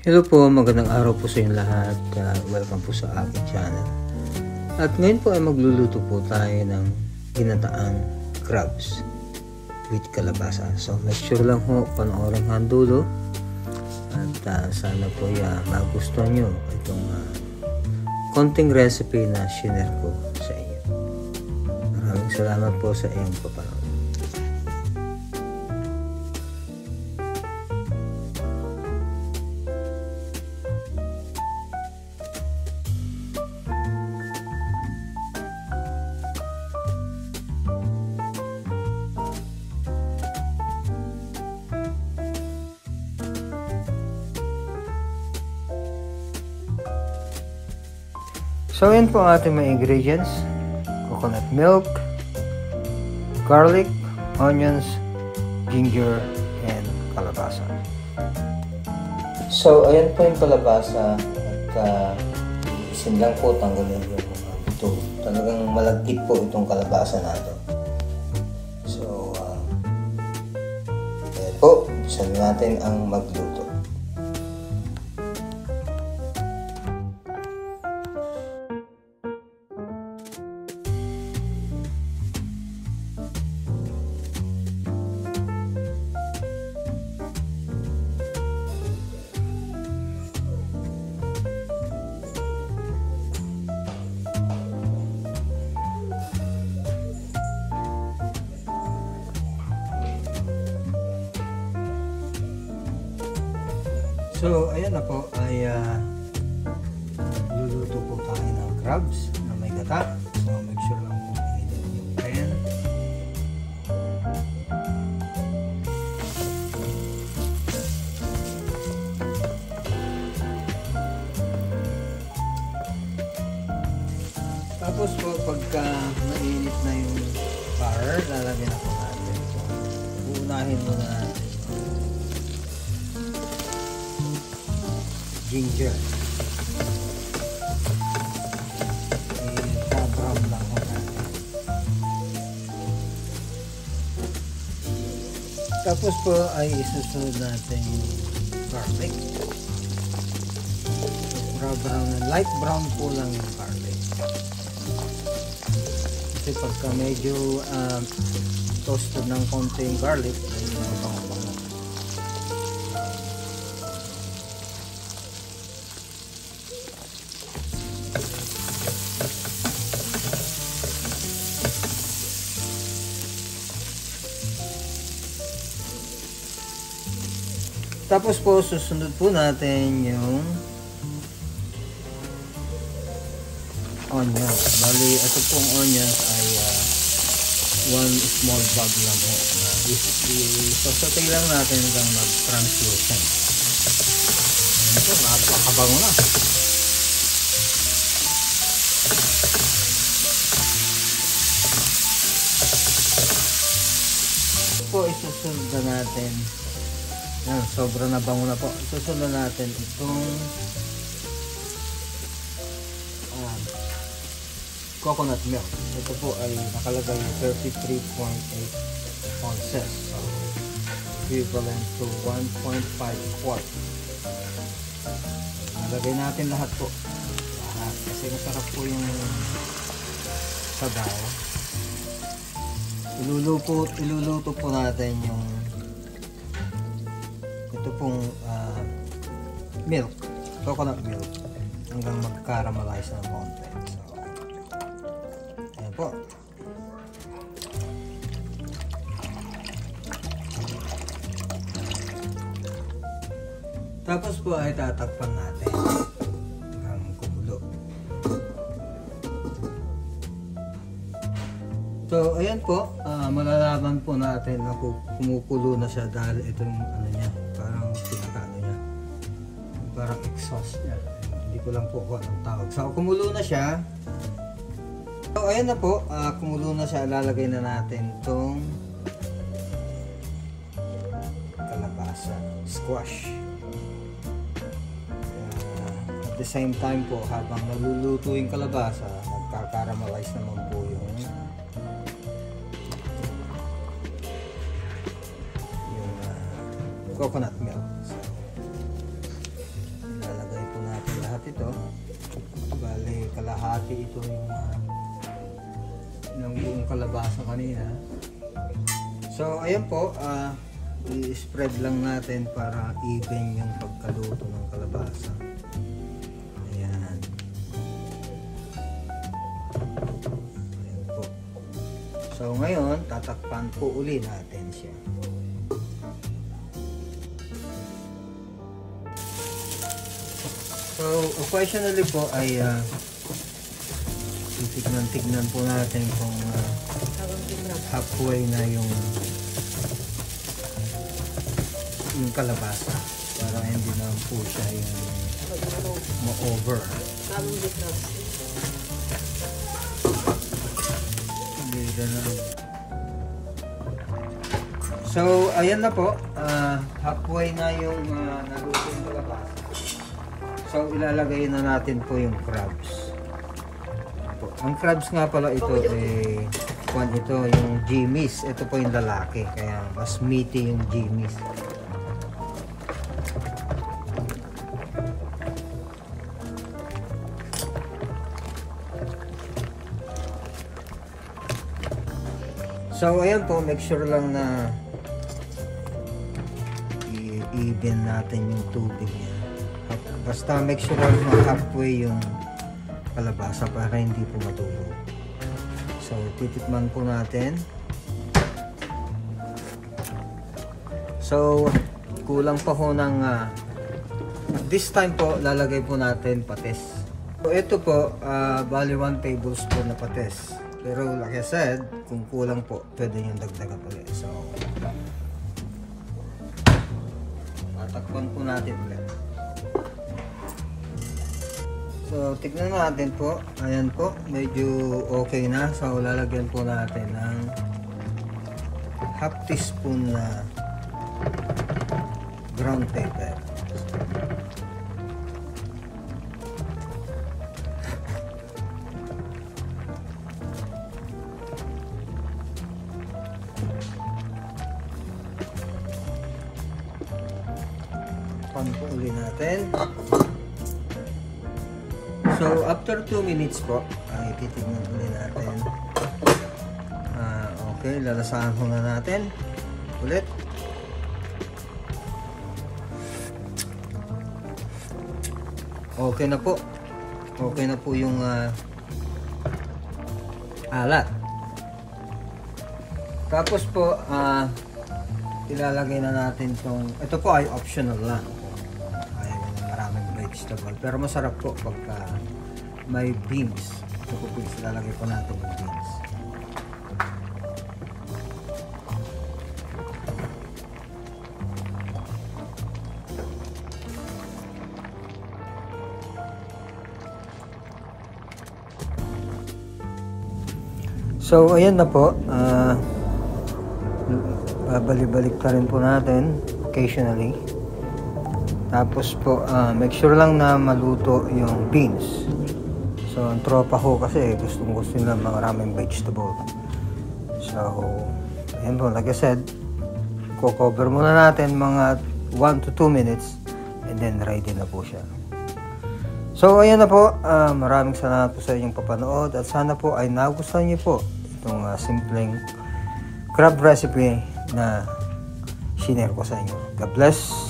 Hello po, magandang araw po sa inyo lahat. Uh, welcome po sa aking channel. At ngayon po ay magluluto po tayo ng ginataang crabs with kalabasa. So make sure lang po panoorin hanggang dulo. At uh, sana po ya, magustuhan nyo itong uh, konting recipe na share ko sa inyo. Maraming salamat po sa iyong papanood. So, yan po ang ating mga ingredients. Coconut milk, garlic, onions, ginger, and kalabasa. So, ayan po yung kalabasa at uh, isin lang po tanggalin yung mga buto. Talagang malagkit po itong kalabasa natin. So, uh, ayan po, bisan natin ang magluto. So, ayan na po ay uh, luluto po tayo ng crabs na may gata. So, make sure lang po init yung pan. Tapos po, pagka mainit na yung fire, lalagyan na po natin. So, uunahin muna natin ginger. I-brown lang natin. Tapos po ay isusunod natin yung garlic. Brown, brown, light brown po lang yung garlic. Kasi pagka medyo um, toasted ng konti yung garlic, ay mabango-bango. Tapos po, susunod po natin yung onions. Bali, ito pong onions ay uh, one small bag lang po. Isosotay lang natin hanggang mag-translucent. Ito, napakabango na. po isusunod na natin yan, sobra na bango na po. Susunod natin itong um, coconut milk. Ito po ay nakalagay 33.8 ounces. So, equivalent to 1.5 quart. Nalagay natin lahat po. Lahat. Kasi masarap po yung sabaw. Iluluto, iluluto po natin yung ito pong uh, milk, coconut milk hanggang mag-caramelize ng konti. So, ayan po. Tapos po ay tatakpan natin hanggang kumulo. So, ayan po, malalaman po natin na kumukulo na siya dahil itong ano niya, parang pinakaano niya. Parang exhaust niya. Hindi ko lang po kung anong tawag. So, kumulo na siya. So, ayan na po, uh, kumulo na siya. Lalagay na natin itong kalabasa, squash. Uh, at the same time po, habang naluluto yung kalabasa, nagkakaramalize naman po yung coconut milk. So, ito. Bali, kalahati ito yung uh, ng buong kalabasa kanina. So, ayan po, ah, i-spread lang natin para even yung pagkaluto ng kalabasa. Ayan. Ayan po. So, ngayon, tatakpan po uli natin siya. So, occasionally po ay uh, titignan-tignan po natin kung uh, halfway na yung yung kalabasa para hindi na po siya yung ma-over. So, ayan na po. ah, halfway na yung uh, naluto yung. So, ilalagay na natin po yung crabs. Ang crabs nga pala ito, eh, kwan ito yung Jimmy's. Ito po yung lalaki. Kaya mas meaty yung Jimmy's. So, ayan po, make sure lang na i-even natin yung tubig niya. Basta make sure na halfway yung kalabasa para hindi po matulog. So, titikman po natin. So, kulang pa ho ng uh, this time po, lalagay po natin patis. So, ito po, uh, bali 1 tablespoon na patis. Pero like I said, kung kulang po, pwede yung dagdagan ulit. So, tatakpan po natin ulit. So, tignan natin po. Ayan po, medyo okay na. So, lalagyan po natin ng half teaspoon na ground pepper. Pan po uli natin. So, after 2 minutes po, ay titignan ulit natin. Ah, okay, lalasahan ko na natin. Ulit. Okay na po. Okay na po yung ah, alat. Tapos po, ah, ilalagay na natin tong, ito po ay optional lang. Vegetable. Pero masarap po pagka may beans. Ito po po, ilalagay po natin yung beans. So, ayan na po. Ah, babalik-balik pa rin po natin occasionally. Tapos po, ah, make sure lang na maluto yung beans. So, ang tropa ko kasi gustong gusto nila maraming vegetable. So, ayan po, like I said, ko-cover muna natin mga 1 to 2 minutes and then ready na po siya. So, ayan na po. Ah, maraming salamat po sa inyong papanood at sana po ay nagustuhan niyo po itong ah, simpleng crab recipe na shinare ko sa inyo. God bless.